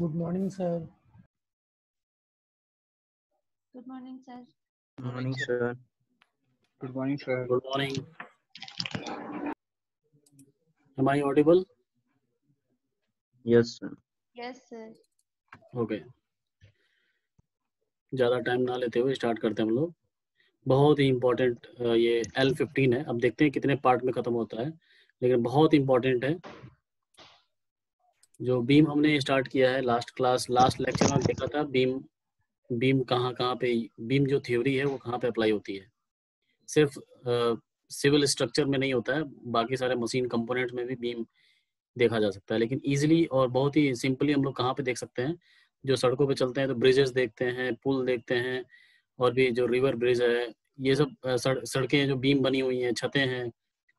Good morning sir good morning sir good morning sir good morning sir good morning am i audible? Yes sir. Yes ज़्यादा time ना लेते हुए start करते हैं हम लोग। बहुत ही इम्पोर्टेंट ये एल फिफ्टीन है। अब देखते हैं कितने पार्ट में ख़त्म होता है। लेकिन बहुत इम्पोर्टेंट है। जो बीम हमने स्टार्ट किया है लास्ट क्लास लास्ट लेक्चर में देखा था बीम बीम कहाँ कहाँ पे बीम जो थ्योरी है वो कहाँ पे अप्लाई होती है। सिर्फ़ सिविल स्ट्रक्चर में नहीं होता है बाकी सारे मशीन कंपोनेंट्स में भी बीम देखा जा सकता है। लेकिन इजीली और बहुत ही सिंपली हम लोग कहाँ पे देख सकते हैं जो सड़कों पे चलते हैं तो ब्रिजेस देखते हैं पुल देखते हैं और भी जो रिवर ब्रिज है ये सब सड़, सड़कें जो बीम बनी हुई हैं छतें हैं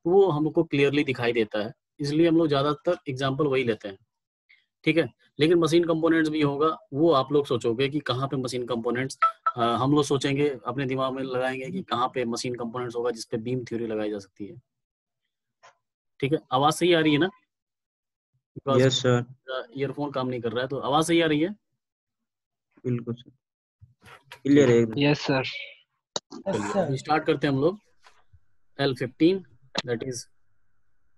वो हमको क्लियरली दिखाई देता है। इसलिए हम लोग ज़्यादातर एग्ज़ाम्पल वही लेते हैं। ठीक है? लेकिन मशीन कंपोनेंट्स भी होगा वो आप लोग सोचोगे कि कहाँ पे मशीन कंपोनेंट्स हम लोग सोचेंगे अपने दिमाग में लगाएँगे कि कहाँ पे मशीन कंपोनेंट्स होगा जिसपे बीम थ्योरी लगाई जा सकती है। ठीक है? आवाज़ सही आ रही है ना? यस सर ईयरफोन काम नहीं कर रहा है तो आवाज़ सही आ रही है? बिल्कुल सर क्लियर है. Yes, sir. स्टार्ट करते हैं हम लोग। L fifteen that is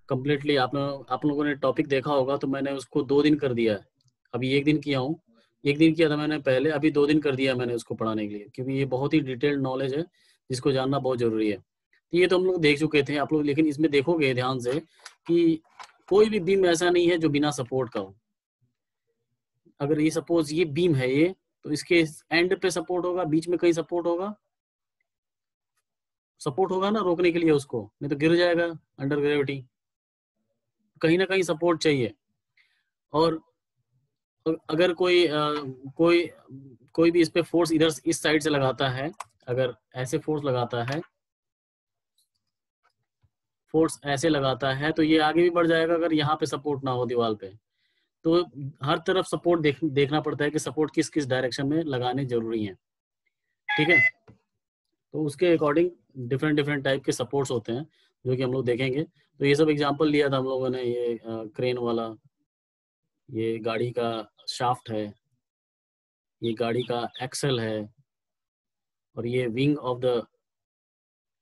completely आप आप लोगों ने टॉपिक देखा होगा तो मैंने उसको दो दिन कर दिया है। अभी एक दिन किया हूँ। एक दिन किया था मैंने पहले, अभी दो दिन कर दिया मैंने उसको पढ़ाने के लिए, क्योंकि ये बहुत ही डिटेल्ड नॉलेज है, जिसको जानना बहुत ज़रूरी है। तो ये तो हम लोग देख चुके थे, आप लोग लेकिन इसमें देखोगे ध्यान से कि कोई भी बीम ऐसा नहीं है जो बिना सपोर्ट का हो। अगर ये सपोज़ ये बीम है ये तो इसके एंड पे सपोर्ट होगा, बीच में कहीं सपोर्ट होगा? सपोर्ट होगा ना रोकने के लिए उसको, नहीं तो गिर जाएगा अंडर ग्रेविटी कहीं ना कहीं सपोर्ट चाहिए। और अगर कोई आ, कोई कोई भी इस पे फोर्स इधर इस साइड से लगाता है अगर ऐसे फोर्स लगाता है फोर्स ऐसे लगाता है तो ये आगे भी बढ़ जाएगा अगर यहाँ पे सपोर्ट ना हो दीवार पे। तो हर तरफ़ सपोर्ट देख देखना पड़ता है कि सपोर्ट किस किस डायरेक्शन में लगाने ज़रूरी है। ठीक है? तो उसके अकॉर्डिंग डिफरेंट डिफरेंट टाइप के सपोर्ट्स होते हैं। जो कि हम लोग देखेंगे। तो ये सब एग्जांपल लिया था हम लोगों ने, ये क्रेन वाला। ये गाड़ी का शाफ्ट है। ये गाड़ी का एक्सल है। और ये विंग ऑफ़ द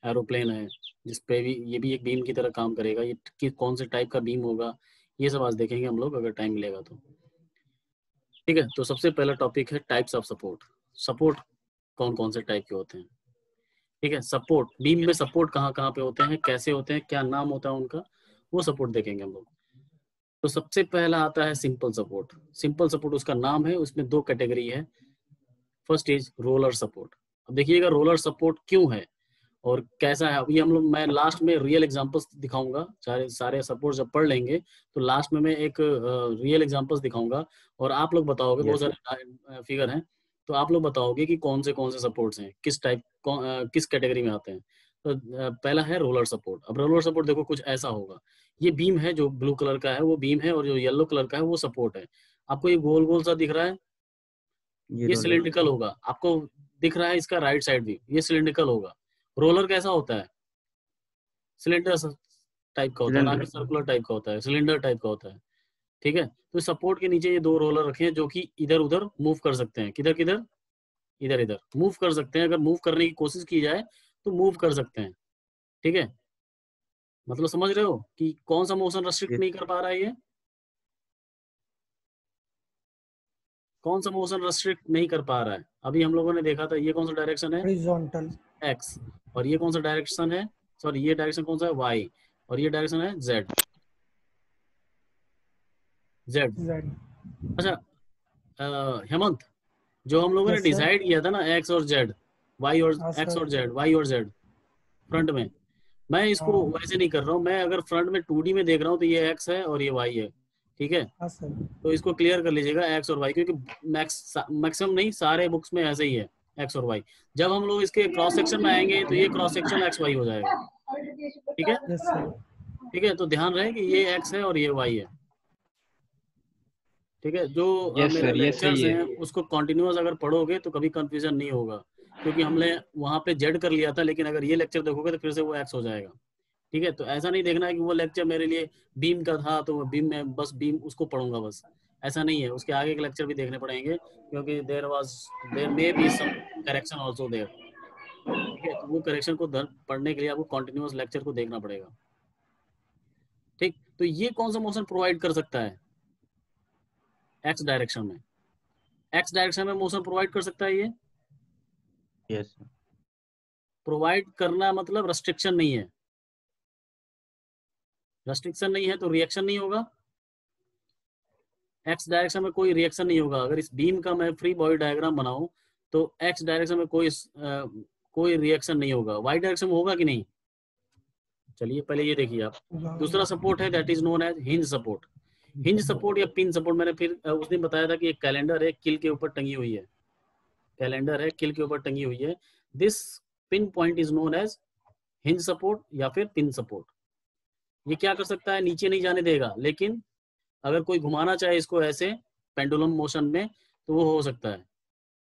एरोप्लेन है, जिसपे भी, ये भी एक बीम की तरह काम करेगा। ये कि, कौन से टाइप का बीम होगा, ये सब आज देखेंगे हम लोग, अगर टाइम मिलेगा तो। ठीक है तो सबसे पहला टॉपिक है टाइप्स ऑफ़ सपोर्ट सपोर्ट कौन कौन से टाइप के होते हैं? ठीक है सपोर्ट बीम में सपोर्ट कहाँ कहाँ पे होते हैं कैसे होते हैं क्या नाम होता है उनका वो सपोर्ट देखेंगे हम लोग। तो सबसे पहला आता है सिंपल सपोर्ट सिंपल सपोर्ट उसका नाम है उसमें दो कैटेगरी है। फ़र्स्ट इज़ रोलर सपोर्ट अब देखिएगा रोलर सपोर्ट क्यों है और कैसा है। अभी हम लोग मैं लास्ट में रियल एग्जांपल्स दिखाऊँगा। सारे सारे सपोर्ट जब पढ़ लेंगे तो लास्ट में मैं एक रियल एग्जांपल्स दिखाऊँगा। और आप लोग बताओगे बहुत सारे फिगर हैं। तो आप लोग बताओगे कि कौन से कौन से सपोर्ट्स हैं? किस टाइप किस कैटेगरी में आते हैं? तो पहला है रोलर सपोर्ट अब रोलर सपोर्ट देखो कुछ ऐसा होगा। ये बीम है जो ब्लू कलर का है वो बीम है और जो येलो कलर का है वो सपोर्ट है। आपको ये गोल गोल सा दिख रहा है? ये, ये सिलेंड्रिकल होगा। आपको दिख रहा है इसका राइट साइड भी ये सिलेंड्रिकल होगा। रोलर कैसा होता है? सिलेंडर टाइप का होता है ना कि सर्कुलर टाइप का होता है सिलेंडर टाइप का होता है। ठीक है? तो सपोर्ट के नीचे ये दो रोलर रखे हैं जो कि इधर उधर मूव कर सकते हैं। किधर किधर इधर इधर मूव कर सकते हैं। अगर मूव करने की कोशिश की जाए तो मूव कर सकते हैं। ठीक है? मतलब समझ रहे हो कि कौन सा मोशन रेस्ट्रिक्ट नहीं कर पा रहा है ये? कौन सा मोशन रेस्ट्रिक्ट नहीं कर पा रहा है? अभी हम लोगों ने देखा था ये कौन सा डायरेक्शन है? Horizontal. एक्स और ये कौन सा डायरेक्शन है? सॉरी ये डायरेक्शन कौन सा है? वाई और ये डायरेक्शन है जेड जेड. अच्छा हेमंत जो हम लोगों ने डिसाइड किया था ना एक्स और जेड वाई और हाँ, एक्स और जेड वाई और जेड फ्रंट में। मैं इसको हाँ. वैसे नहीं कर रहा हूँ मैं अगर फ्रंट में टू में देख रहा हूँ तो ये एक्स है और ये वाई है ठीक है? हाँ तो इसको क्लियर कर लीजिएगा एक्स और वाई क्योंकि मैक्सिमम नहीं सारे बुक्स में ऐसे ही है एक्स और वाई जब हम लोग इसके क्रॉस सेक्शन में आएँगे तो ये क्रॉस सेक्शन एक्स वाई हो जाएगा ठीक है? ठीक है तो ध्यान रहे कि ये एक्स है और ये वाई है। ठीक है? जो Yes, मेरे sir, लेक्चर्स है। हैं उसको कंटिन्यूअस अगर पढ़ोगे तो कभी कंफ्यूजन नहीं होगा। क्योंकि हमने वहाँ पे जेड कर लिया था लेकिन अगर ये लेक्चर देखोगे तो फिर से वो एक्स हो जाएगा। ठीक है? तो ऐसा नहीं देखना है कि वो लेक्चर मेरे लिए बीम का था तो बीम में बस बीम उसको पढ़ूँगा बस। ऐसा नहीं है। उसके आगे के लेक्चर भी देखने पड़ेंगे क्योंकि there was there may be some correction also there ठीक है? तो वो करेक्शन को पढ़ने के लिए आपको कॉन्टिन्यूस लेक्चर को देखना पड़ेगा। ठीक? तो ये कौन सा मोशन प्रोवाइड कर सकता है? एक्स डायरेक्शन में। एक्स डायरेक्शन में मोशन प्रोवाइड कर सकता है ये? यस प्रोवाइड करना मतलब रेस्ट्रिक्शन नहीं है। रेस्ट्रिक्शन नहीं है तो रिएक्शन नहीं होगा। एक्स डायरेक्शन में कोई रिएक्शन नहीं होगा। अगर इस बीम का मैं फ्री बॉडी डायग्राम बनाऊँ तो एक्स डायरेक्शन में कोई आ, कोई रिएक्शन नहीं होगा। वाई डायरेक्शन में होगा कि नहीं? चलिए पहले ये देखिए आप। दूसरा सपोर्ट है that is known as hinge support hinge support या पिन सपोर्ट मैंने फिर उस दिन बताया था कि एक कैलेंडर है किल के ऊपर टंगी हुई है। कैलेंडर है किल के ऊपर टंगी हुई है। This pin point is known as hinge support या फिर पिन सपोर्ट ये क्या कर सकता है? नीचे नहीं जाने देगा, लेकिन अगर कोई घुमाना चाहे इसको ऐसे पेंडुलम मोशन में तो वो हो सकता है।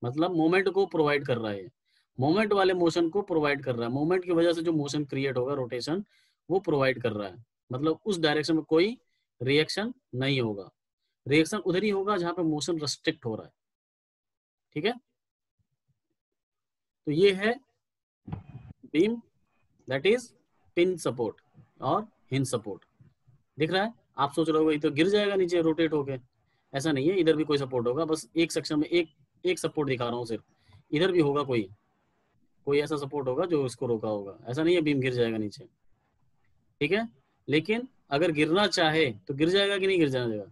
मतलब मोमेंट को प्रोवाइड कर रहा है मोमेंट वाले मोशन को प्रोवाइड कर रहा है। मोमेंट की वजह से जो मोशन क्रिएट होगा रोटेशन वो प्रोवाइड कर रहा है। मतलब उस डायरेक्शन में कोई रिएक्शन नहीं होगा। रिएक्शन उधर ही होगा जहाँ पे मोशन रेस्ट्रिक्ट हो रहा है। ठीक है? तो ये है beam that is pin support और हिंज सपोर्ट दिख रहा है? आप सोच रहे हो तो गिर जाएगा नीचे रोटेट होके। ऐसा नहीं है, इधर भी कोई सपोर्ट होगा, बस एक सेक्शन में एक एक सपोर्ट दिखा रहा हूँ सिर्फ़। इधर भी होगा कोई। कोई ऐसा सपोर्ट होगा जो इसको रोका होगा। ऐसा नहीं है बीम गिर जाएगा नीचे। ठीक है? लेकिन अगर गिरना चाहे तो गिर जाएगा कि नहीं गिर जाएगा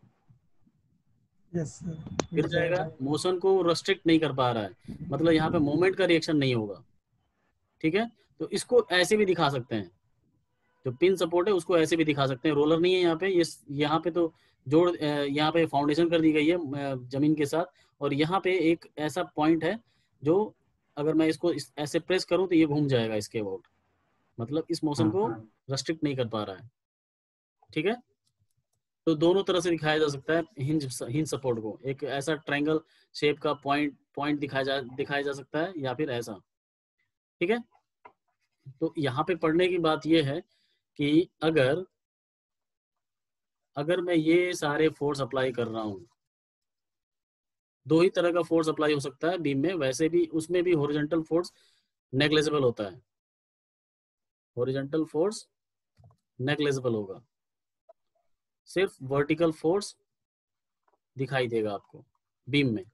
सर गिर जाएगा मोशन को रेस्ट्रिक्ट नहीं कर पा रहा है। मतलब यहाँ पे मोमेंट का रिएक्शन नहीं होगा। ठीक है? तो इसको ऐसे भी दिखा सकते हैं। जो पिन सपोर्ट है उसको ऐसे भी दिखा सकते हैं। रोलर नहीं है यहाँ पे। ये यहाँ पे तो जोड़ यहाँ पे फाउंडेशन कर दी गई है ज़मीन के साथ। और यहाँ पे एक ऐसा पॉइंट है जो अगर मैं इसको इस, ऐसे प्रेस करूँ तो ये घूम जाएगा इसके अबाउट मतलब इस मोशन को रेस्ट्रिक्ट नहीं कर पा रहा है। ठीक है? तो दोनों तरह से दिखाया जा सकता है हिंज हिंज सपोर्ट को। एक ऐसा ट्रायंगल शेप का पॉइंट पॉइंट दिखाया जा दिखाया जा सकता है या फिर ऐसा। ठीक है? तो यहाँ पे पढ़ने की बात यह है कि अगर अगर मैं ये सारे फोर्स अप्लाई कर रहा हूँ, दो ही तरह का फोर्स अप्लाई हो सकता है बीम में, वैसे भी उसमें भी हॉरिजॉन्टल फोर्स नेग्लेजिबल होता है। हॉरिजॉन्टल फोर्स नेग्लेजिबल होगा। सिर्फ़ वर्टिकल फोर्स दिखाई देगा आपको बीम में।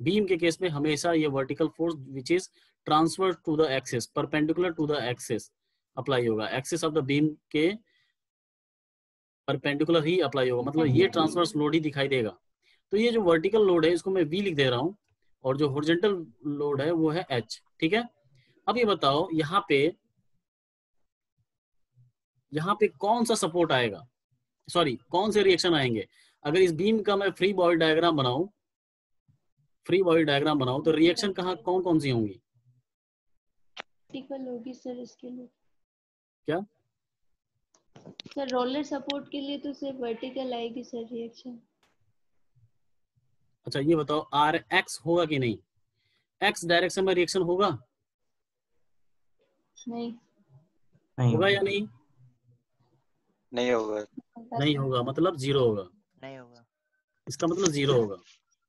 बीम के केस में हमेशा ये vertical force which is transfer to the axis perpendicular to the axis apply होगा। एक्सिस ऑफ़ द बीम के परपेंडिकुलर ही अप्लाई होगा मतलब ये ट्रांसवर्स लोड ही दिखाई देगा। तो ये जो वर्टिकल लोड है, इसको मैं वी लिख दे रहा हूँ, और जो हॉरिजेंटल लोड है, वो है एच ठीक है? अब ये बताओ, यहाँ पे यहाँ पे कौन सा सपोर्ट आएगा? सॉरी कौन से रिएक्शन आएँगे? अगर इस बीम का मैं फ्री बॉडी डायग्राम बनाऊँ फ्री बॉडी डायग्राम बनाऊँ तो रिएक्शन कहाँ कौन कौन सी होंगी? होगी सर इसके लिए। क्या? सर रोलर सपोर्ट के लिए तो सिर्फ़ वर्टिकल आएगी सर रिएक्शन अच्छा ये बताओ आर एक्स होगा कि नहीं? एक्स डायरेक्शन में रिएक्शन होगा? नहीं। नहीं होगा या नहीं? नहीं होगा। नहीं होगा मतलब ज़ीरो होगा। नहीं होगा। इसका मतलब ज़ीरो होगा।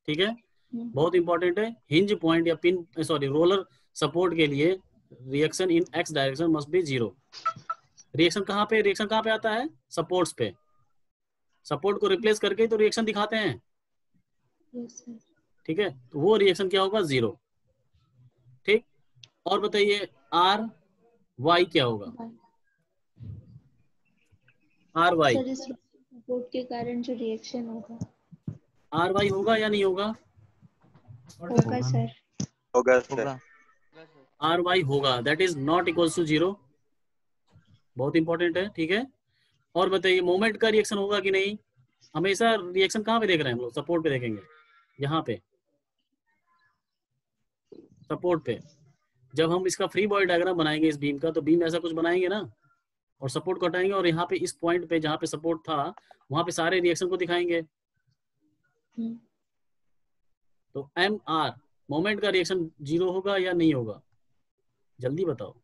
ठीक है? हम्म। बहुत इंपॉर्टेंट है। हिंज पॉइंट या पिन सॉरी रोलर सपोर्ट के लिए reaction in X direction must be zero reaction कहाँ पे रिएक्शन कहाँ पे आता है? सपोर्ट्स पे। सपोर्ट को रिप्लेस करके तो रिएक्शन दिखाते हैं। ठीक है? तो वो रिएक्शन क्या होगा? ज़ीरो ठीक? और बताइए आर वाई क्या होगा? R Y. सपोर्ट के कारण जो रिएक्शन होगा। आर वाई होगा या नहीं होगा? होगा सर। होगा सर। होगा। आर वाई होगा। That is not equal to zero बहुत इंपॉर्टेंट है ठीक है? और बताइए मोमेंट का रिएक्शन होगा कि नहीं? हमेशा रिएक्शन कहाँ पे देख रहे हैं हम लोग? सपोर्ट पे देखेंगे। यहाँ पे। सपोर्ट पे। जब हम इसका फ्री बॉडी डायग्राम बनाएँगे इस बीम का तो बीम ऐसा कुछ बनाएँगे ना? और सपोर्ट को हटाएँगे और यहाँ पे इस पॉइंट पे जहाँ पे सपोर्ट था वहाँ पे सारे रिएक्शन को दिखाएँगे। हम्म। तो एम आर मोमेंट का रिएक्शन ज़ीरो होगा या नहीं होगा? जल्दी बताओ।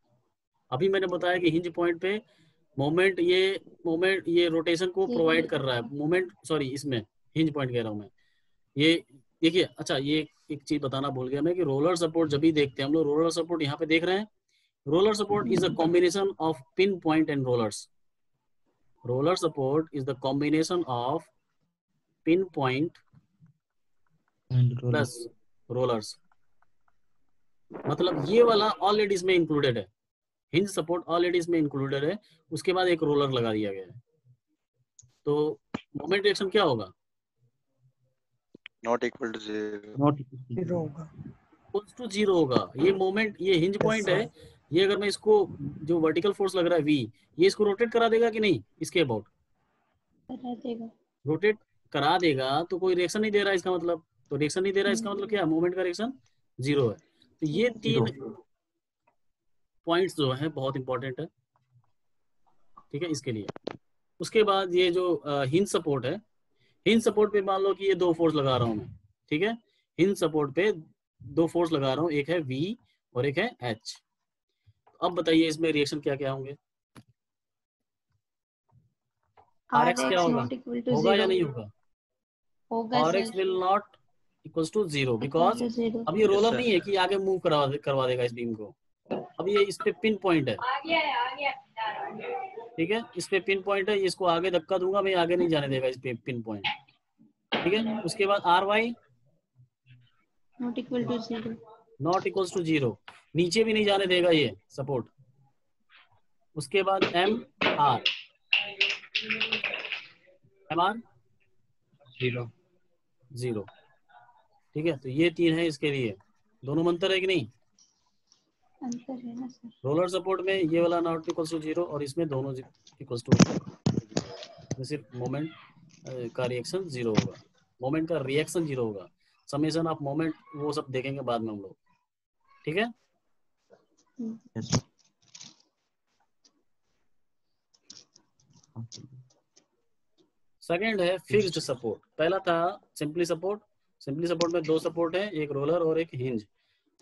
अभी मैंने बताया कि हिंज पॉइंट पे मोमेंट ये मोमेंट ये रोटेशन को प्रोवाइड कर रहा है। मोमेंट सॉरी इसमें हिंज पॉइंट कह रहा हूँ मैं। ये देखिए अच्छा ये एक चीज़ बताना भूल गया मैं कि रोलर सपोर्ट जब भी देखते हैं हम लोग रोलर सपोर्ट यहाँ पे देख रहे हैं? Roller support is a combination of pin point and rollers roller support is the combination of pin point And roller. Plus rollers मतलब ये वाला ऑलरेडी इसमें इंक्लूडेड है। हिंज सपोर्ट ऑलरेडी इसमें इंक्लूडेड है। उसके बाद एक रोलर लगा दिया गया है। तो मोमेंट रिएक्शन क्या होगा? Not equal to zero Not equal zero होगा। इक्वल्स टू ज़ीरो होगा। ये मोमेंट ये हिंज पॉइंट है। ये अगर मैं इसको जो वर्टिकल फोर्स लग रहा है वी ये इसको रोटेट करा देगा कि नहीं? इसके अबाउट रोटेट करा देगा तो कोई रिएक्शन नहीं दे रहा इसका मतलब। तो रिएक्शन नहीं दे रहा इसका मतलब क्या मोमेंट का रिएक्शन ज़ीरो है। तो ये तीन पॉइंट्स जो है बहुत इंपॉर्टेंट है। ठीक है? इसके लिए। उसके बाद ये जो हिंज सपोर्ट है हिंज सपोर्ट पे मान लो कि ये दो फोर्स लगा रहा हूँ मैं। ठीक है? हिंज सपोर्ट पे दो फोर्स लगा रहा हूँ। एक है वी और एक है एच अब बताइए इसमें रिएक्शन क्या क्या होंगे RX क्या होगा? होगा या नहीं होगा? होगा और X will not equals to zero because. अब ये रोलर नहीं है कि आगे मूव करवा करवा देगा इस बीम को। अब ये इस पे पिन पॉइंट है। ठीक है? इस पे पिन पॉइंट है इसको आगे धक्का दूँगा मैं आगे नहीं जाने देगा इस पे पिन पॉइंट ठीक है? उसके बाद R Y not equal to zero. Not equals to zero नीचे भी नहीं जाने देगा ये सपोर्ट उसके बाद M R M R zero zero ठीक है तो ये तीन है इसके लिए। दोनों मंत्र है कि नहीं? अंतर है ना सर। रोलर सपोर्ट में ये वाला नॉट इक्वल्स टू ज़ीरो और इसमें दोनों इक्वल्स टू सिर्फ़ मोमेंट का रिएक्शन ज़ीरो होगा। मोमेंट का रिएक्शन ज़ीरो होगा। समेशन ऑफ़ मोमेंट वो सब देखेंगे बाद में हम लोग। ठीक है? Yes. Okay. है फिक्स्ड सपोर्ट पहला था सिंपली सपोर्ट सिंपली सपोर्ट में दो सपोर्ट है एक रोलर और एक हिंज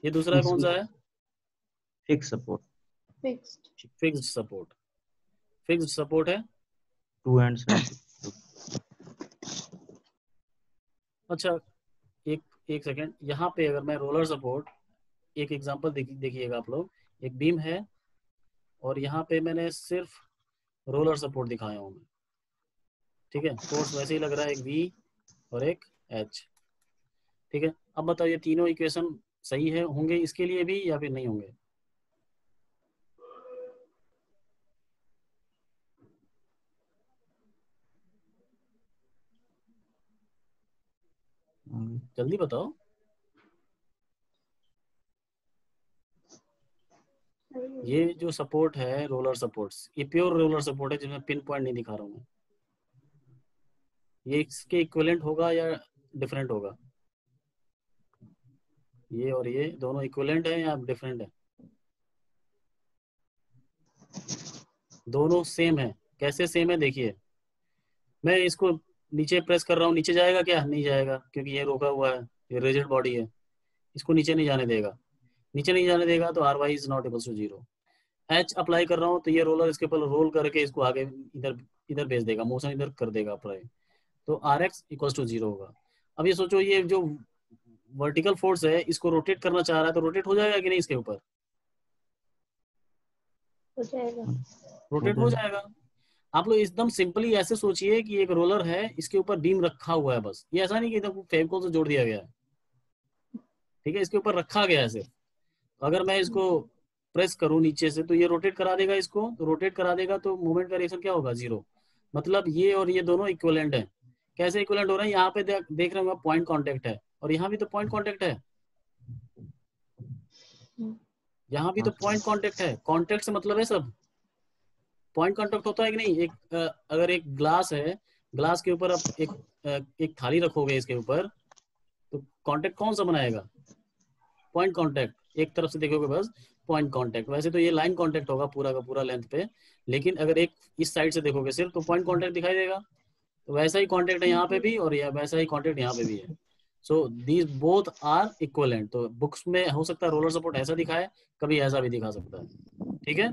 ये दूसरा कौन सा है? Fix support fixed support fixed support है? टू एंड अच्छा एक एक सेकंड यहाँ पे अगर मैं रोलर सपोर्ट एक एग्जांपल देखिए देखिएगा आप लोग। एक बीम है और यहाँ पे मैंने सिर्फ़ रोलर सपोर्ट दिखाया हूँ मैं। ठीक है? फोर्स वैसे ही लग रहा है एक वी और एक एच ठीक है? अब बताओ ये तीनों इक्वेशन सही है होंगे इसके लिए भी या फिर नहीं होंगे? जल्दी बताओ। ये जो सपोर्ट है रोलर सपोर्ट्स ये प्योर रोलर सपोर्ट है जिसमें पिन पॉइंट नहीं दिखा रहा हूँ ये इसके इक्विवेलेंट होगा या डिफरेंट होगा? ये और ये दोनों इक्विवेलेंट है या डिफरेंट है? दोनों सेम है। कैसे सेम है? देखिए। मैं इसको नीचे प्रेस कर रहा हूँ। नीचे जाएगा क्या? नहीं जाएगा, क्योंकि ये रोका हुआ है, ये रिजिड बॉडी है। इसको नीचे नहीं जाने देगा। नीचे नहीं जाने देगा तो R Y is not equal to zero H apply कर रहा हूँ तो ये रोलर इसके ऊपर रोल करके इसको आगे इधर इधर भेज देगा मोशन इधर कर देगा अप्लाई तो R X equal to zero होगा। अब ये सोचो ये जो वर्टिकल फोर्स है इसको रोटेट करना चाह रहा है तो रोटेट हो जाएगा कि नहीं इसके ऊपर? रोटेट हो जाएगा। आप लोग एकदम सिंपली ऐसे सोचिए कि एक रोलर है इसके ऊपर बीम रखा हुआ है बस। ये ऐसा नहीं कि एकदम फेविकोल से जोड़ दिया गया है। ठीक है इसके ऊपर रखा गया है सिर्फ़। अगर मैं इसको प्रेस करूँ नीचे से तो ये रोटेट करा देगा इसको तो रोटेट करा देगा तो मूवमेंट का रिएक्शन क्या होगा? ज़ीरो मतलब ये और ये दोनों इक्वलेंट है। कैसे इक्वलेंट हो रहे हैं? यहाँ पे देख, रहे होंगे पॉइंट कांटेक्ट है। और यहाँ भी तो पॉइंट कॉन्टेक्ट है। यहाँ भी तो पॉइंट कांटेक्ट है। कांटेक्ट से मतलब है सब। पॉइंट कॉन्टेक्ट होता है कि नहीं? एक अगर एक ग्लास है ग्लास के ऊपर आप एक एक थाली रखोगे इसके ऊपर तो कांटेक्ट कौन सा बनाएगा? पॉइंट कांटेक्ट एक तरफ़ से देखोगे बस पॉइंट कांटेक्ट वैसे तो ये लाइन कांटेक्ट होगा पूरा का पूरा लेंथ पे, लेकिन अगर एक इस साइड से देखोगे सिर्फ़ तो पॉइंट कांटेक्ट दिखाई देगा। तो वैसा ही कांटेक्ट है यहाँ पे भी और यह वैसा ही कांटेक्ट यहाँ पे भी है। So these both are equivalent तो बुक्स में हो सकता है रोलर सपोर्ट ऐसा दिखाए, कभी ऐसा भी दिखा सकता है। ठीक है?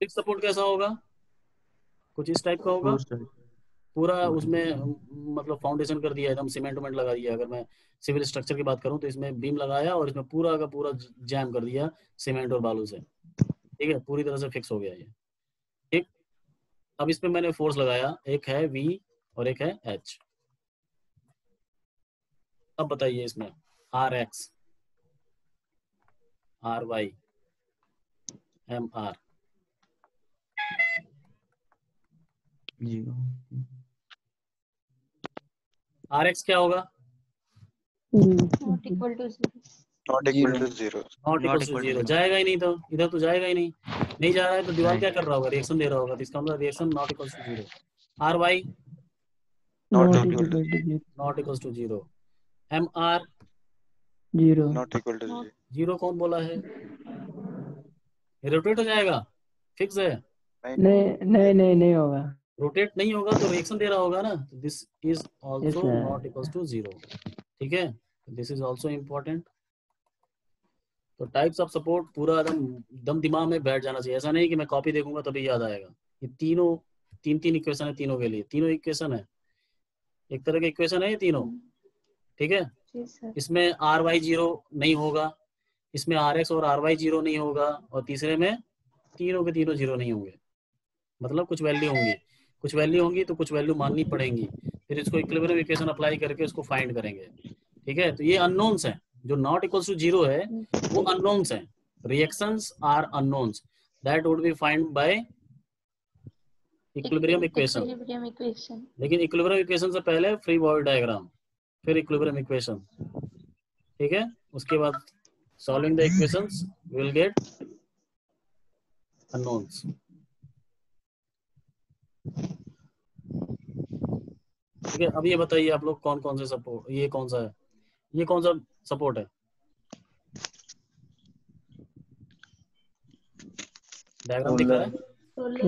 फिक्स सपोर्ट कैसा होगा? कुछ इस टाइप का होगा. पूरा उसमें मतलब फाउंडेशन कर दिया एकदम सीमेंट उमेंट लगा दिया। अगर मैं सिविल स्ट्रक्चर की बात करूँ तो इसमें बीम लगाया और इसमें पूरा का पूरा जैम कर दिया सीमेंट और बालू से। ठीक है? पूरी तरह से फिक्स हो गया ये। ठीक? अब इस पे मैंने फोर्स लगाया। एक है वी और एक है एच अब बताइए इसमें। R X R Y M R Zero. R X क्या होगा? Not equal to zero not equal to zero not equal to zero जाएगा ही नहीं तो। इधर तो जाएगा ही नहीं। नहीं जा रहा है तो दीवार क्या कर रहा होगा? रिएक्शन दे रहा होगा। तो इसका मतलब reaction not equal to zero R Y. Not equal to zero M R Zero. Not equal to zero zero कौन बोला है? रोटेट हो जाएगा। फिक्स है? नहीं नहीं नहीं नहीं होगा। रोटेट नहीं होगा तो रिएक्शन दे रहा होगा ना? This is also sir. Not equal to zero ठीक है? दिस इज़ आल्सो इम्पोर्टेंट तो टाइप्स ऑफ़ सपोर्ट पूरा एकदम दम दिमाग में बैठ जाना चाहिए। ऐसा नहीं कि मैं कॉपी देखूँगा तभी याद आएगा। ये तीनों तीन तीन इक्वेशन है तीनों के लिए। तीनों इक्वेशन है। एक तरह के इक्वेशन है ये तीनों। ठीक है? इसमें आर वाई ज़ीरो नहीं होगा। इसमें आर एक्स और आर वाई ज़ीरो नहीं होगा। और तीसरे में तीनों के तीनों ज़ीरो नहीं होंगे। मतलब कुछ वैल्यू होंगी। कुछ वैल्यू होंगी तो कुछ वैल्यू माननी पड़ेंगी। फिर इसको इक्विलिब्रियम इक्वेशन अप्लाई करके इसको फाइंड करेंगे। ठीक है? तो ये अननोन्स हैं। जो नॉट इक्वल्स टू ज़ीरो है वो अननोन्स हैं। Reactions are unknowns that would be find by equilibrium equation equilibrium equation लेकिन इक्विलिब्रियम इक्वेशन से पहले फ्री बॉडी डायग्राम फिर इक्विलिब्रियम इक्वेशन ठीक है? उसके बाद solving the equations will get unknowns ठीक है अब ये बताइए आप लोग कौन कौन से सपोर्ट ये कौन सा है? ये कौन सा सपोर्ट है? डायग्राम दिख रहा है?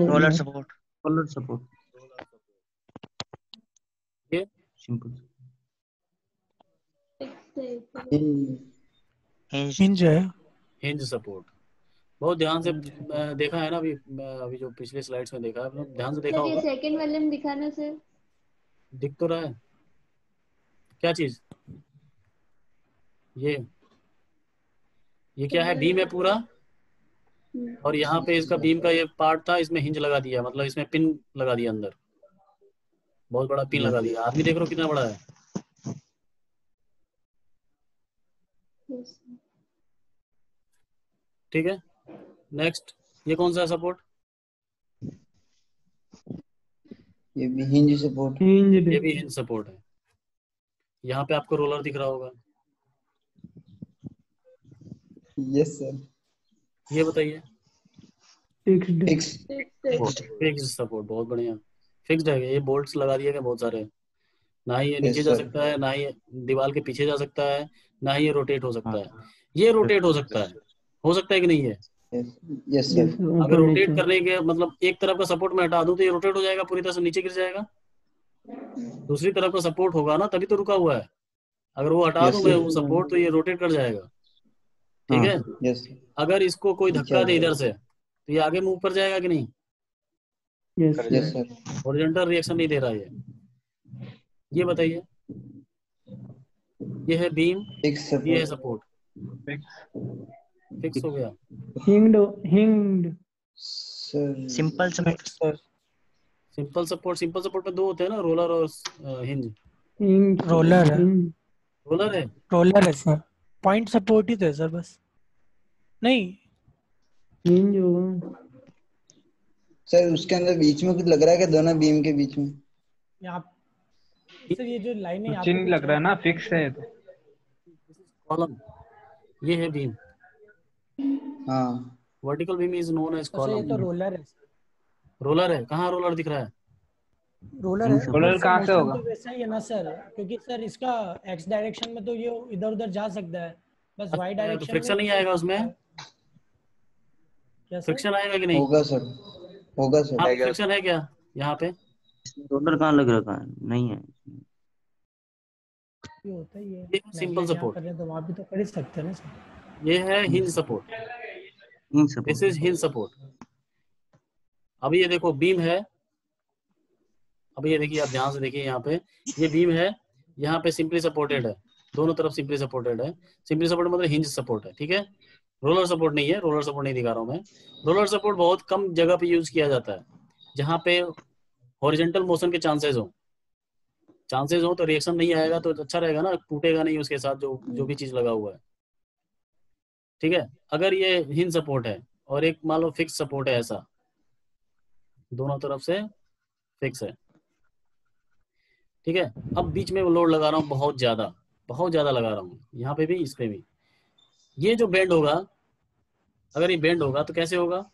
Roller support. Roller support. ये? Fix Hinge. है। हिंज सपोर्ट बहुत ध्यान से देखा है ना अभी अभी जो पिछले स्लाइड्स में देखा है आपने ध्यान से देखा होगा। सेकंड वाले में दिखाना सर दिख तो रहा है। क्या चीज़? ये। ये क्या है? बीम है पूरा? हम्म, और यहाँ पे इसका बीम का ये पार्ट था इसमें हिंज लगा दिया मतलब इसमें पिन लगा दिया अंदर। बहुत बड़ा पिन लगा दिया। आदमी देख रहे हो कितना बड़ा है। ठीक है? नेक्स्ट ये कौन सा सपोर्ट ये भी हिंज सपोर्ट Hinge ये भी। हिंज सपोर्ट है। यहाँ पे आपको रोलर दिख रहा होगा। यस सर ये बताइए। फिक्स फिक्स सपोर्ट बहुत बढ़िया। फिक्स्ड है ये बोल्ट्स लगा दिए गए बहुत सारे। ना ही ये Yes, नीचे जा सकता है ना ही दीवार के पीछे जा सकता है ना ही ये रोटेट हो सकता है। ये रोटेट हो सकता है। हो सकता है कि नहीं है? यस Yes, अगर रोटेट करने के मतलब एक तरफ़ का सपोर्ट मैं हटा दूँ तो ये रोटेट हो जाएगा पूरी तरह से नीचे गिर जाएगा। दूसरी तरफ़ का सपोर्ट होगा ना तभी तो रुका हुआ है। अगर वो हटा Yes, दूँ मैं वो सपोर्ट तो ये रोटेट कर जाएगा। ठीक है यस अगर इसको कोई धक्का दे इधर से तो ये आगे मूव कर जाएगा कि नहीं? ओरिजेंटल रिएक्शन नहीं दे रहा है ये बताइए। ये है बीम ये है सपोर्ट फिक्स हो गया। Sir Simple support. Sir simple support simple support में दो होते हैं ना रोलर और हिंज hinge Roller है। hinge रोलर है? रोलर है सर पॉइंट सपोर्ट ही तो है सर बस। नहीं। Hinge होगा सर उसके अंदर बीच में कुछ लग रहा है क्या? दोनों बीम के बीच में? यहाँ सर ये जो लाइन है चिन्ह लग रहा है ना फिक्स है तो। कॉलम ये है बीम हाँ। Vertical beam is known as तो सर ये तो रोलर है। रोलर है? कहाँ रोलर दिख रहा है? रोलर है। रोलर कहाँ से होगा? तो वैसा ही है ना सर क्योंकि सर इसका एक्स डायरेक्शन में तो ये इधर उधर जा सकता है। बस वाई अच्छा, तो डायरेक्शन friction नहीं आएगा उसमें? क्या फ्रिक्शन आएगा कि नहीं? होगा सर होगा सर आएगा। फ्रिक्शन है क्या यहाँ पे? रोलर कहाँ लग रखा है? नहीं है। ये होता ही है। रहे हैं तो वहाँ भी तो कर ही सकते हैं ना सर ये है hinge support. This is hinge support. अभी ये देखो बीम है। अब ये देखिए आप ध्यान से देखिए यहाँ पे। ये बीम है यहाँ पे सिंपली सपोर्टेड है। दोनों तरफ़ सिंपली सपोर्टेड है। सिंपली सपोर्ट मतलब हिंज सपोर्ट है ठीक है? रोलर सपोर्ट नहीं है रोलर सपोर्ट नहीं दिखा रहा हूँ मैं। रोलर सपोर्ट बहुत कम जगह पे यूज़ किया जाता है जहाँ पे हॉरिजेंटल मोशन के चांसेस हो। चांसेस हो तो रिएक्शन नहीं आएगा तो अच्छा रहेगा ना टूटेगा नहीं उसके साथ जो जो भी चीज़ लगा हुआ है। ठीक है? अगर ये हिंज सपोर्ट है और एक मान लो फिक्स सपोर्ट है ऐसा दोनों तरफ़ से फिक्स है। ठीक है? अब बीच में लोड लगा रहा हूँ बहुत ज़्यादा बहुत ज़्यादा लगा रहा हूँ यहाँ पे भी इस पे भी। ये जो बेंड होगा अगर ये बेंड होगा तो कैसे होगा?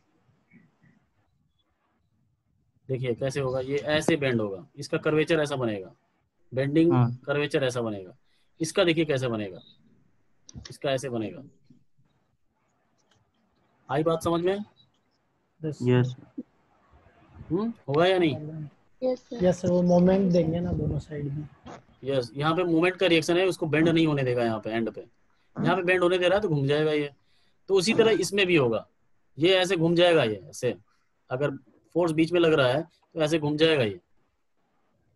देखिए कैसे होगा? ये ऐसे बेंड होगा। इसका कर्वेचर ऐसा बनेगा। बेंडिंग हाँ। कर्वेचर ऐसा बनेगा। इसका देखिए कैसे बनेगा। इसका ऐसे बनेगा। आई बात समझ में? यस हम्म होगा या नहीं? यस सर यस वो मोमेंट देंगे ना दोनों साइड में। यस यहाँ पे मूवमेंट का रिएक्शन है उसको बेंड नहीं होने देगा यहाँ पे एंड पे। यहाँ पे बेंड होने दे रहा है तो घूम जाएगा ये। तो उसी तरह इसमें भी होगा। ये ऐसे घूम जाएगा ये ऐसे। अगर फोर्स बीच में लग रहा है तो ऐसे घूम जाएगा ये।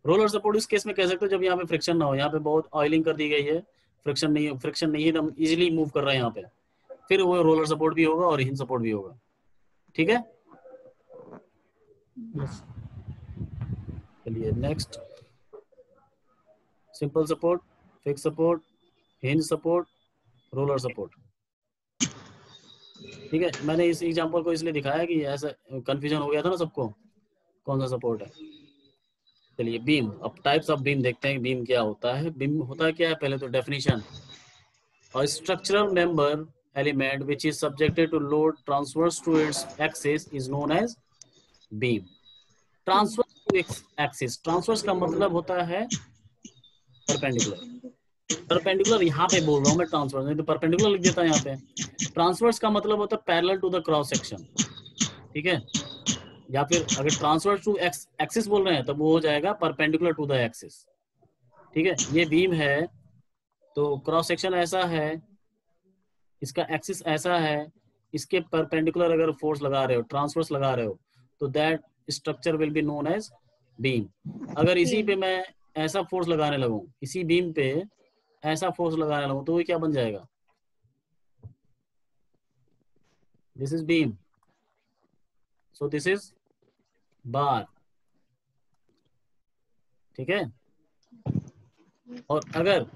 रोलर सपोर्ट इस केस में कह सकते हो जब यहाँ पे फ्रिक्शन ना हो। यहाँ पे बहुत ऑयलिंग कर दी गई है। फ्रिक्शन नहीं फ्रिक्शन नहीं है हम इजिली मूव कर रहे हैं यहाँ पे। फिर वो रोलर सपोर्ट भी होगा और हिंज सपोर्ट भी होगा। ठीक है? चलिए next simple support fix support hinge support roller support ठीक है? मैंने इस एग्जांपल को इसलिए दिखाया कि ऐसा कंफ्यूजन हो गया था ना सबको। कौन सा सपोर्ट है? चलिए बीम अब टाइप्स ऑफ़ बीम देखते हैं बीम क्या होता है। बीम होता क्या है? पहले तो डेफिनेशन और structural member element which is subjected to load transverse to its axis is known as beam. Transverse to axis. Transverse का मतलब होता है परपेंडिकुलर परपेंडिकुलर यहाँ पे बोल रहा हूँ मैं ट्रांसवर्स नहीं तो परपेंडिकुलर लिख देता यहाँ पे। ट्रांसवर्स का मतलब होता है parallel to the cross section ठीक है? या फिर अगर ट्रांसवर्स टू एक्सिस बोल रहे हैं तो वो हो जाएगा परपेंडिकुलर टू द एक्सिस ठीक है? ये बीम है तो क्रॉस सेक्शन ऐसा है इसका एक्सिस ऐसा है इसके परपेंडिकुलर अगर फोर्स लगा रहे हो ट्रांसफोर्स लगा रहे हो तो that structure will be known as beam अगर इसी पे मैं ऐसा फोर्स लगाने लगू इसी बीम पे ऐसा फोर्स लगाने लगू तो वो क्या बन जाएगा? This is beam so this is bar ठीक है? और अगर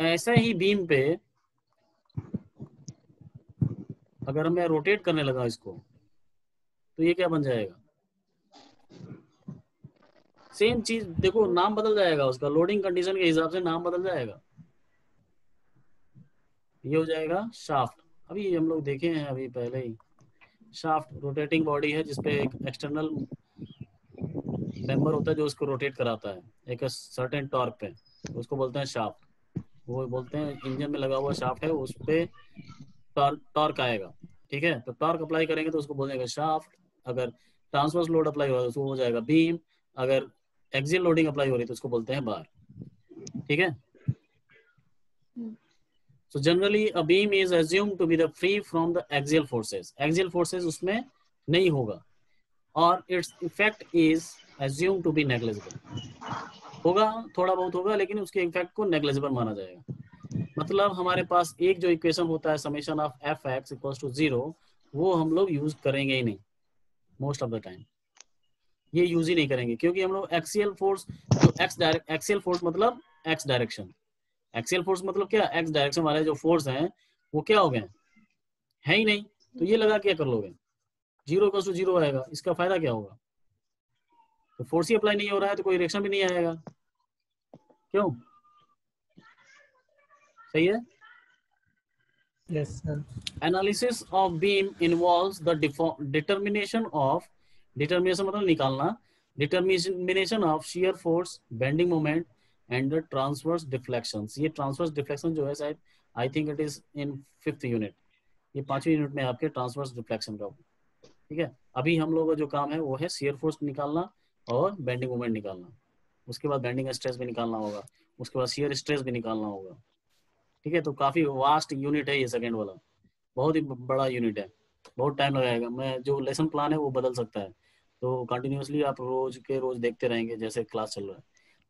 ऐसा ही बीम पे अगर मैं रोटेट करने लगा इसको तो ये क्या बन जाएगा? सेम चीज़, देखो, नाम बदल जाएगा उसका लोडिंग कंडीशन के हिसाब से नाम बदल जाएगा। ये हो जाएगा शाफ्ट अभी हम लोग देखे हैं, अभी पहले ही। शाफ्ट रोटेटिंग बॉडी है, जिसपे एक एक्सटर्नल मेंबर होता है जो उसको रोटेट कराता है। एक सर्टेन टॉर्क पे, उसको बोलते हैं शाफ्ट वो बोलते हैं, इंजन में लगा हुआ शाफ्ट है उस पे टॉर्क आएगा। ठीक है? तो टॉर्क अप्लाई करेंगे तो उसको बोलेंगे शाफ्ट अगर ट्रांसवर्स लोड अप्लाई हो रहा है तो हो जाएगा बीम अगर एक्सियल लोडिंग अप्लाई हो रही है तो उसको बोलते हैं बार ठीक है? So generally, a beam is assumed to be the free from the axial forces axial forces उसमें नहीं होगा। और its effect is assumed to be negligible होगा, थोड़ा बहुत होगा, लेकिन उसके इफ़ेक्ट को नेग्लेजिबल माना जाएगा। मतलब हमारे पास एक जो इक्वेशन होता है summation of F X equal to zero वो हम लोग यूज़ करेंगे ही नहीं मोस्ट ऑफ़ द टाइम ये यूज़ ही नहीं करेंगे, क्योंकि हम लोग एक्सियल फोर्स जो एक्स डायरेक्ट एक्सियल फोर्स मतलब एक्स डायरेक्शन एक्सियल फोर्स मतलब क्या? एक्स डायरेक्शन वाले जो फोर्स हैं, वो क्या हो गए? है ही नहीं तो ये लगा क्या कर लोगे? ज़ीरो इक्वल टू ज़ीरो आएगा, इसका फ़ायदा क्या होगा? तो फोर्स ही अप्लाई नहीं हो रहा है तो कोई रिएक्शन भी नहीं आएगा। क्यों? सही है? Yes sir analysis of beam involves the determination of determination मतलब निकालना determination of shear force bending moment and the transverse deflections ये ट्रांसवर्स डिफ्लेक्शन जो है शायद I think it is in fifth unit ये पांचवी यूनिट में आपके ट्रांसवर्स डिफ्लेक्शन का ठीक है? अभी हम लोगों का जो काम है वो है शेयर फोर्स निकालना और बेंडिंग मोमेंट निकालना। उसके बाद बेंडिंग स्ट्रेस भी निकालना होगा। उसके बाद शेयर स्ट्रेस भी निकालना होगा। ठीक है? तो काफ़ी वास्ट यूनिट है ये सेकेंड वाला। बहुत ही बड़ा यूनिट है। बहुत टाइम लगाएगा। मैं जो लेसन प्लान है वो बदल सकता है। तो कंटिन्यूसली आप रोज के रोज देखते रहेंगे जैसे क्लास चल रहा है।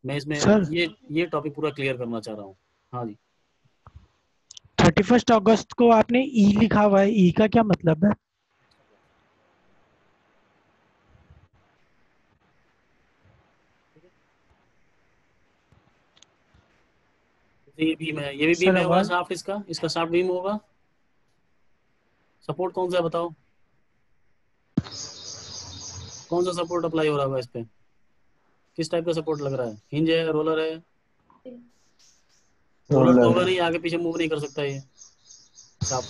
मैं इसमें सर। ये ये टॉपिक पूरा क्लियर करना चाह रहा हूँ। हाँ जी। थर्टी फ़र्स्ट अगस्त को आपने ई लिखा हुआ है। ई का क्या मतलब है? तो ये बीम है। ये भी बीम है होगा आवाज- इसका? इसका शाफ्ट बीम होगा? सपोर्ट कौन सा है बताओ? कौन सा सपोर्ट अप्लाई हो रहा होगा इस पे? किस टाइप का सपोर्ट लग रहा है? हिंज है रोलर है? रोलर तो होगा नहीं आगे पीछे मूव नहीं कर सकता ये। शाफ्ट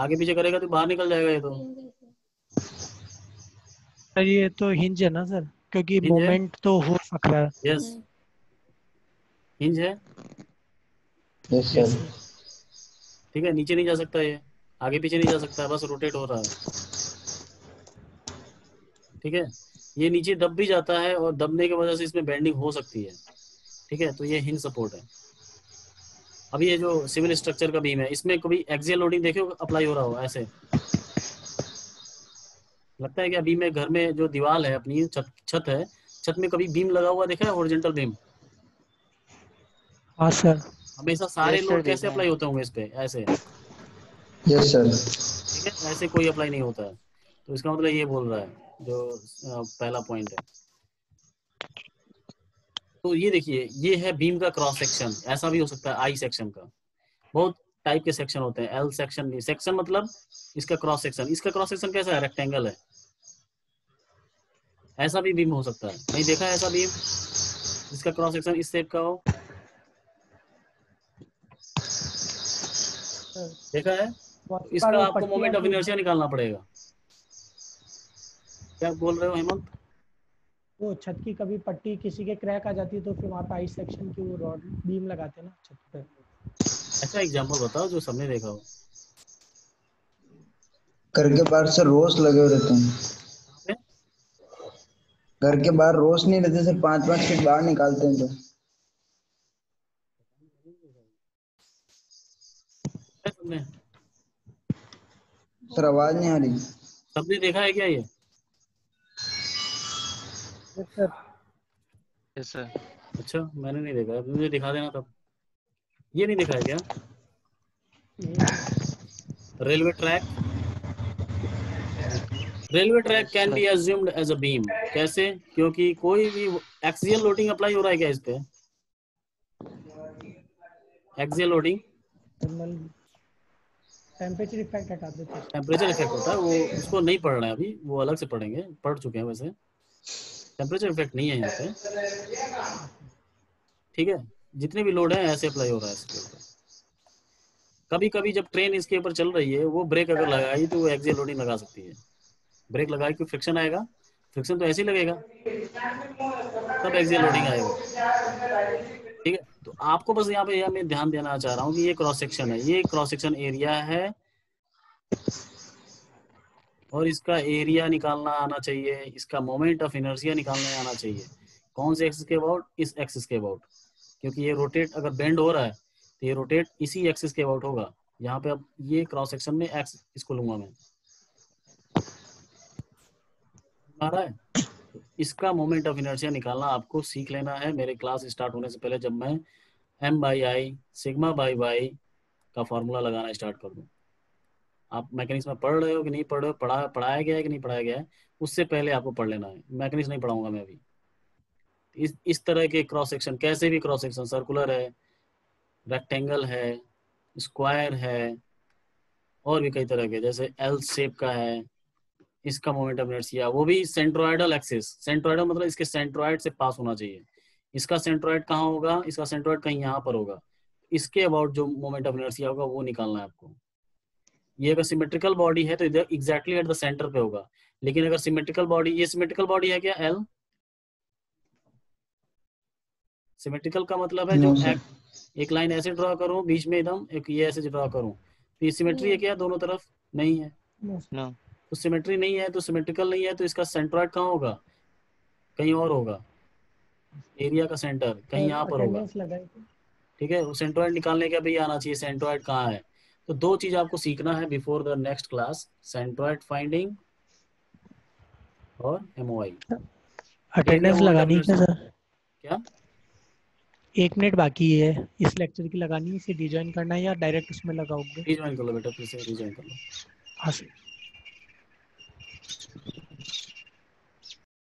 आगे पीछे करेगा तो बाहर निकल जाएगा ये तो। सर ये तो हिंज है ना सर? क्योंकि मोमेंट तो हो सक रहा है। यस हिंज है? यस सर ठीक है नीचे नहीं जा सकता ये। आगे पीछे नहीं जा सकता बस रोटेट हो रहा है। ठीक है? ये नीचे दब भी जाता है और दबने की वजह से इसमें बेंडिंग हो सकती है। ठीक है? तो ये हिंज सपोर्ट है। अभी ये जो सिविल स्ट्रक्चर का बीम है इसमें कभी एक्सियल लोडिंग देखे अप्लाई हो रहा हो ऐसे। लगता है कि अभी में घर में जो दीवार है अपनी छत छत है छत में कभी बीम लगा हुआ देखा है ओरिजेंटल बीम हाँ सर हमेशा सारे Yes, लोड कैसे अप्लाई होते होंगे इस पे? ऐसे। यस सर ठीक है? ऐसे कोई अप्लाई नहीं होता है। तो इसका मतलब ये बोल रहा है जो पहला पॉइंट है। तो ये देखिए ये है बीम का क्रॉस सेक्शन ऐसा भी हो सकता है आई सेक्शन का। बहुत टाइप के सेक्शन होते हैं। एल सेक्शन भी सेक्शन मतलब इसका क्रॉस सेक्शन इसका क्रॉस सेक्शन कैसा है? रेक्टेंगल है। ऐसा भी बीम हो सकता है। नहीं देखा है ऐसा बीम इसका क्रॉस सेक्शन इस शेप का हो। देखा है? इसका आपको मोमेंट ऑफ़ इनर्शिया निकालना पड़ेगा। क्या बोल रहे हो हेमंत? वो छत की कभी पट्टी किसी के क्रैक आ जाती है तो फिर वहाँ पे आई सेक्शन की वो रॉड बीम लगाते हैं ना छत पे। अच्छा एग्जांपल बताओ जो सबने देखा हो। घर के बाहर से रोज लगे हुए रहते हैं। घर के बाहर रोज नहीं रहते सर पाँच पाँच फीट बाहर निकालते हैं तो। सबने सर आवाज़ नहीं आ रही। सबने देखा है क्या ये? यस सर अच्छा मैंने नहीं देखा। मुझे दिखा देना तब। ये नहीं देखा है क्या? Railway track railway track can be assumed as a beam कैसे? क्योंकि कोई भी एक्सियल लोडिंग अप्लाई हो रहा है क्या इस पे? एक्सियल लोडिंग टेम्परेचर इफ़ेक्ट हटा देते हैं टेम्परेचर इफ़ेक्ट होता है, वो उसको नहीं पढ़ रहे अभी, वो अलग से पढ़ेंगे, पढ़ चुके हैं वैसे। टेम्परेचर इफ़ेक्ट नहीं है यहाँ पे। ठीक है, जितने भी लोड है, ऐसे अप्लाई हो रहा है इसके ऊपर। कभी कभी जब ट्रेन इसके ऊपर चल रही है, वो ब्रेक अगर लगाई तो वो एक्सियल लोडिंग लगा सकती है। ब्रेक लगाई तो फ्रिक्शन आएगा। फ्रिक्शन तो ऐसे ही लगेगा। तब एक्सियल लोडिंग आएगा। आपको बस यहाँ पे मैं ध्यान देना चाह रहा हूँ कि ये क्रॉस सेक्शन है। ये क्रॉस सेक्शन एरिया है और इसका एरिया निकालना आना चाहिए। इसका मोमेंट ऑफ़ इनर्शिया निकालने आना चाहिए। कौन से एक्सिस के अबाउट इस एक्सिस के अबाउट क्योंकि ये रोटेट अगर बेंड हो रहा है तो ये रोटेट इसी एक्सिस के अबाउट होगा। यहाँ पे अब ये क्रॉस सेक्शन में एक्स इसको लूँगा मैं। है? इसका मोमेंट ऑफ़ इनर्शिया निकालना आपको सीख लेना है। मेरे क्लास स्टार्ट होने से पहले जब मैं M by I sigma by y का फॉर्मूला लगाना स्टार्ट कर दूँ। आप मैकेनिक्स में पढ़ रहे हो कि नहीं पढ़ रहे हो, पढ़ा, पढ़ाया गया है कि नहीं पढ़ाया गया है, उससे पहले आपको पढ़ लेना है। मैकेनिक्स नहीं पढ़ाऊँगा मैं अभी। इस इस तरह के क्रॉस सेक्शन कैसे भी क्रॉस सेक्शन सर्कुलर है रेक्टेंगल है स्क्वायर है, और भी कई तरह के, जैसे एल शेप का है, इसका मोमेंट ऑफ़ इनर्शिया वो भी सेंट्रोइडल एक्सिस सेंट्रोइडल मतलब इसके सेंट्रोइड से पास होना चाहिए। इसका सेंट्रोइड कहाँ होगा? इसका सेंट्रोइड कहीं यहाँ पर होगा। इसके अबाउट जो मोमेंट ऑफ़ इनर्शिया होगा वो निकालना है आपको। ये अगर सिमेट्रिकल बॉडी है तो इधर एग्जैक्टली एट द सेंटर पे होगा। लेकिन अगर सिमेट्रिकल बॉडी ये सिमेट्रिकल बॉडी है क्या? एल सिमेट्रिकल का मतलब है जो एक, एक लाइन ऐसे ड्रॉ करूँ बीच में एकदम एक ये ऐसे ड्रॉ करूँ। तो ये सिमेट्री है क्या? दोनों तरफ़ नहीं है। नो तो सिमेट्री नहीं है तो सिमेट्रिकल नहीं है तो इसका सेंट्रॉइड कहाँ होगा? कहीं और होगा। एरिया का सेंटर कहीं यहाँ पर होगा। ठीक है वो सेंट्रॉइड निकालने का भी आना चाहिए सेंट्रॉइड कहाँ है? तो दो चीज़ आपको सीखना है before the next class centroid finding और एमओआई अटेंडेंस लगानी है सर क्या? एक मिनट बाकी है इस लेक्चर की लगानी है इसे डिजॉइन करना है या डायरेक्ट उसमें लगाओगे? रिज्वाइन कर लो बेटा फिर से रिज्वाइन कर लो। हाँ सर